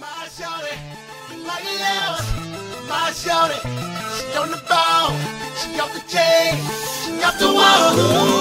My shorty, my love, my shorty. She on the ball, she off the chain, she off the wall.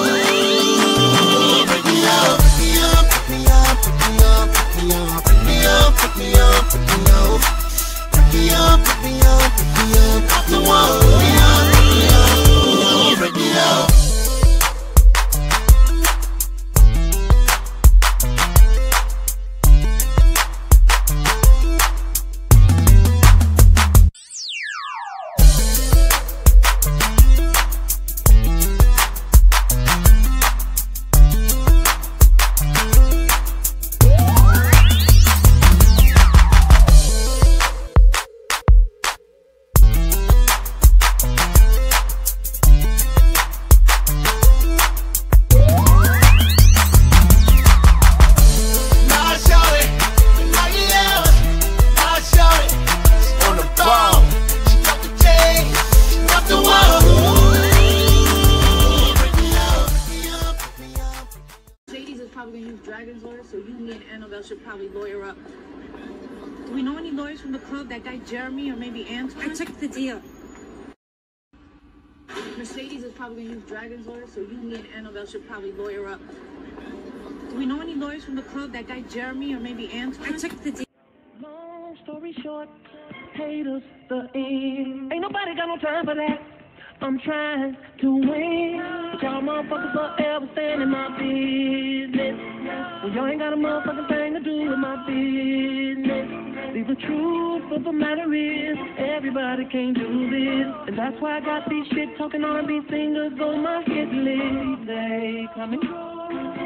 Probably gonna use Dragon's lawyer, so you, me, and Annabelle should probably lawyer up. Do we know any lawyers from the club? That guy Jeremy or maybe Antoine? I took the deal. Mercedes is probably gonna use Dragon's lawyer, so you, me, and Annabelle should probably lawyer up. Do we know any lawyers from the club? That guy Jeremy or maybe Antoine? I took the deal. Long story short, haters the end. Ain't nobody got no time for that. I'm trying to win. Motherfuckers forever stand in my business. Well, y'all ain't got a motherfucking thing to do with my business. See, the truth of the matter is, everybody can't do this. And that's why I got these shit talking R&B singers on my hit list. They coming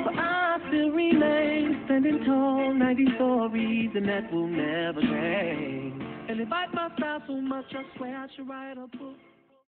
but I still remain standing tall, 90 stories, and that will never change. And they bite my style so much, I swear I should write a book.